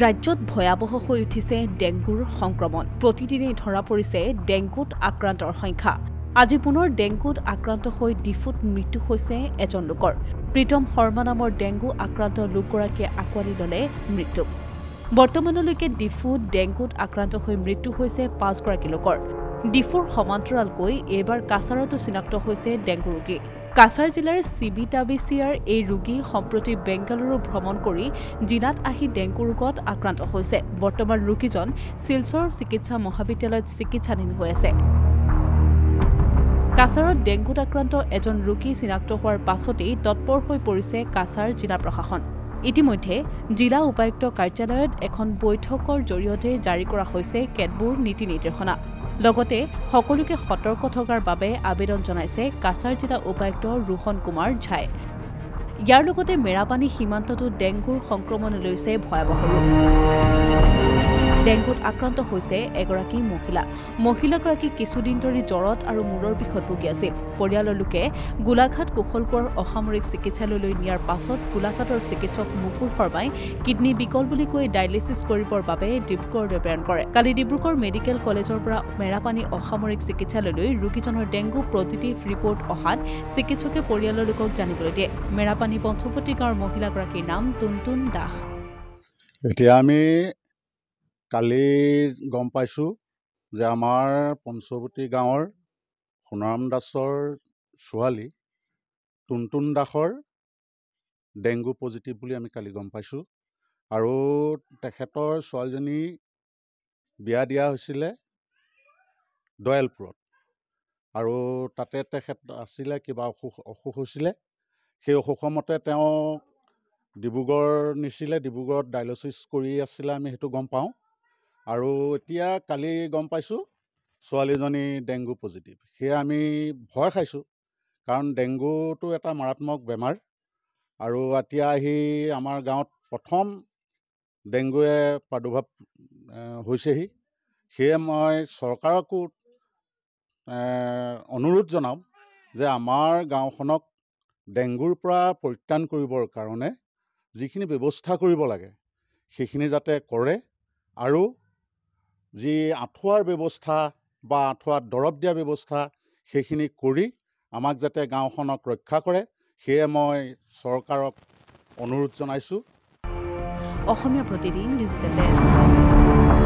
ৰাজ্যত ভয়াৱহ হৈ উঠিছে ডেংগুৰ সংক্ৰমণ। প্ৰতিদিনেই ধৰা পৰিছে ডেংগুত আক্ৰান্তৰ সংখ্যা। আজি পুনৰ ডেংগুত আক্ৰান্ত হৈ ডিফুত মৃত্যু হৈছে এজন লোকৰ। প্ৰীতম শৰ্মা নামৰ ডেংগু আক্ৰান্ত লোকগৰাকীয়ে আঁকোৱালি ল'লে মৃত্যুক বৰ্তমানলৈকে ডিফুত ডেংগুত আক্ৰান্ত হৈ মৃত্যু হৈছে পাঁচগৰাকী লোকৰ। ডিফুৰ সমান্তৰালকৈ এইবাৰ কাছাৰতো চিনাক্ত হৈছে ডেংগু ৰোগী। কাছাৰ জিলাৰ চিবিটাবিচিয়াৰ এই ৰোগী সম্প্ৰতি বেংগালুৰু ভ্ৰমণ কৰি জিনাত আহি ডেংগু ৰোগত আক্ৰান্ত হৈছে। বৰ্তমান ৰোগীজন শিলচৰ চিকিৎসা মহাবিদ্যালয়ত চিকিৎসাধীন হৈ আছে। কাছাৰত ডেংগুত আক্ৰান্ত এজন ৰোগী চিনাক্ত হোৱাৰ পাছতেই তৎপৰ হৈ পৰিছে কাছাৰ জিলা প্ৰশাসন। ইতিমধ্যে জিলা উপায়ুক্ত কাৰ্যালয়ত এখন বৈঠকৰ জৰিয়তে জাৰি কৰা হৈছে কেতবোৰ নীতি নিৰ্দেশনা। লগতে সকলোকে সতৰ্ক থকাৰ বাবে আবেদন জনাইছে কাছাৰ জিলা উপায়ুক্ত ৰোহন কুমাৰ ঝাই। ইয়াৰ লগতে মেৰাপানী সীমান্ততো ডেংগুৰ সংক্ৰমণ লৈছে ভয়াৱহ ৰূপ ডেংগুত আক্ৰান্ত হৈছে এগৰাকী মহিলা। মহিলাগৰাকী কিছুদিন ধৰি জ্বৰত আৰু মূৰৰ বিষত ভুগি আছিল। পৰিয়ালৰ লোকে গোলাঘাট কুশল কোঁৱৰ অসামৰিক চিকিৎসালয়লৈ নিয়াৰ পাছত গোলাঘাটৰ চিকিৎসক মুকুল শৰ্মাই কিডনী বিকল বুলি কৈ ডায়েলিচিছ কৰিবৰ বাবে ডিব্ৰুগড়লৈ প্ৰেৰণ কৰে। কালি ডিব্ৰুগড় মেডিকেল কলেজৰ পৰা মেৰাপানী অসামৰিক চিকিৎসালয়লৈ ৰোগীজনৰ ডেংগু পজিটিভ ৰিপৰ্ট অহাত চিকিৎসকে পৰিয়ালৰ লোকক জানিবলৈ দিয়ে। মেৰাপানী পঞ্চৱতী গাঁৱৰ মহিলাগৰাকীৰ নাম টুনটুন দাস। এতিয়া আমি কালি গম পাইছোঁ যে আমাৰ পঞ্চৱতী গাঁৱৰ সোণাৰাম দাসৰ ছোৱালী টুনটুন দাসৰ ডেংগু পজিটিভ বুলি আমি কালি গম পাইছোঁ আৰু তেখেতৰ ছোৱালীজনী বিয়া দিয়া হৈছিলে দয়ালপুৰত আৰু তাতে তেখেত আছিলে কিবা অসুখ অসুখ হৈছিলে। সেই অসুখৰ মতে তেওঁ ডিব্ৰুগড় নিছিলে ডিব্ৰুগড়ত ডায়লচিছ কৰি আছিলে আমি সেইটো গম পাওঁ। আৰু এতিয়া কালি গম পাইছোঁ ছোৱালীজনী ডেংগু পজিটিভ। সেয়ে আমি ভয় খাইছোঁ কাৰণ ডেংগুটো এটা মাৰাত্মক বেমাৰ। আৰু এতিয়া আহি আমাৰ গাঁৱত প্ৰথম ডেংগুৱে প্ৰাদুৰ্ভাৱ হৈছেহি। সেয়ে মই চৰকাৰকো অনুৰোধ জনাওঁ যে আমাৰ গাঁওখনক ডেংগুৰ পৰা পৰিত্ৰাণ কৰিবৰ কাৰণে যিখিনি ব্যৱস্থা কৰিব লাগে সেইখিনি যাতে কৰে আৰু যি আঁঠুৱাৰ ব্যৱস্থা বা আঁঠুৱাত দৰৱ দিয়া ব্যৱস্থা সেইখিনি কৰি আমাক যাতে গাঁওখনক ৰক্ষা কৰে সেয়ে মই চৰকাৰক অনুৰোধ জনাইছোঁ। অসমীয়া প্ৰতিদিন ডিজিটেল